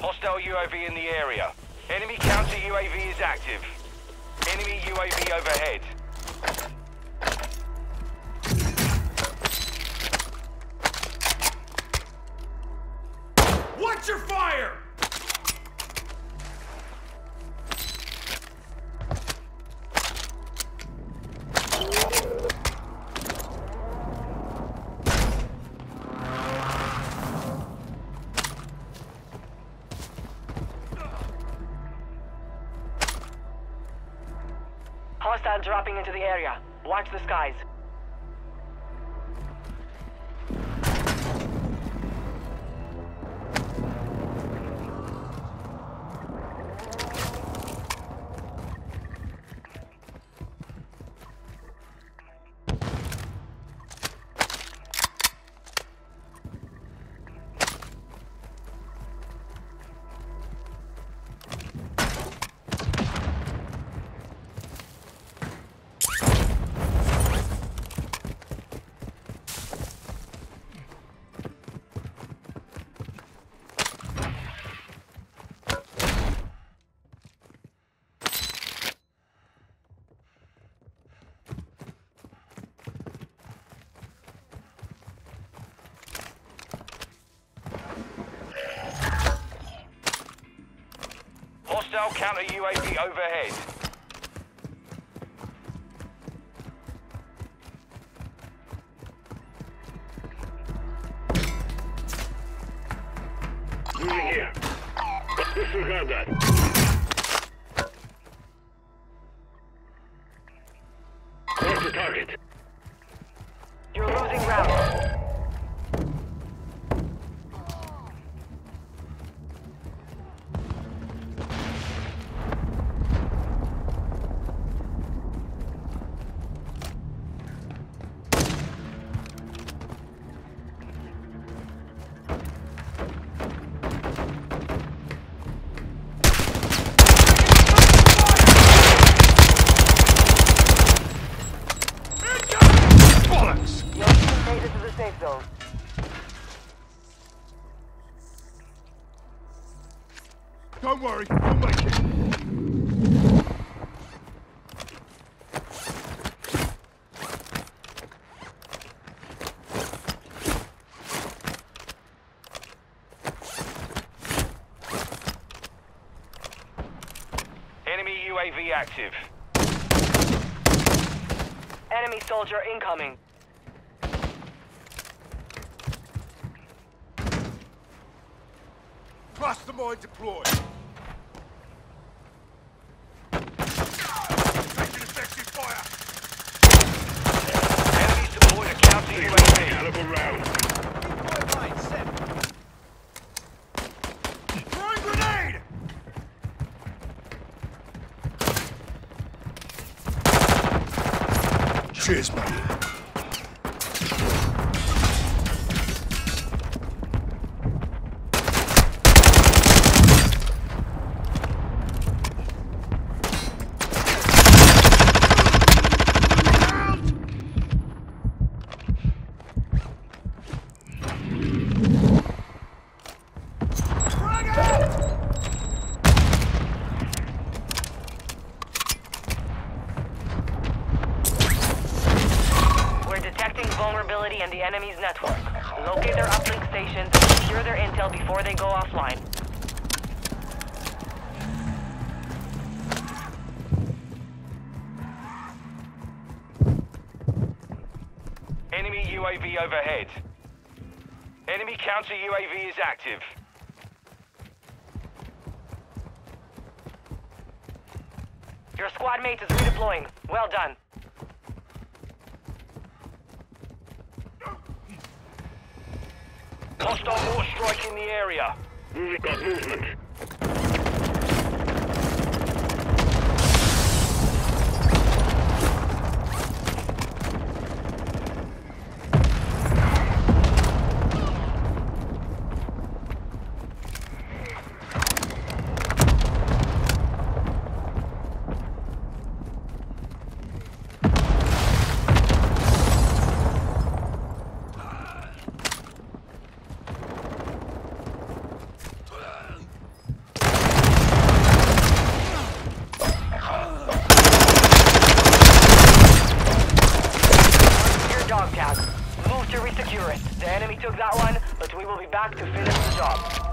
Hostile UAV in the area. Enemy counter UAV is active. Enemy UAV overhead. Watch your fire! Hostile dropping into the area. Watch the skies. Hostile counter UAV overhead. Moving here. Disregard that. Where's the target? Don't worry, we'll make it. Enemy UAV active. Enemy soldier incoming. Cluster mine deployed. Taking effective fire. Enemy deployed a counter UAV. Caliber round. Throwing grenade! Cheers, mate. Vulnerability in the enemy's network. Locate their uplink stations and secure their intel before they go offline. Enemy UAV overhead. Enemy counter UAV is active. Your squad mate is redeploying. Well done. Hostile mortar strike in the area. Moving got movement. Back to finish the job.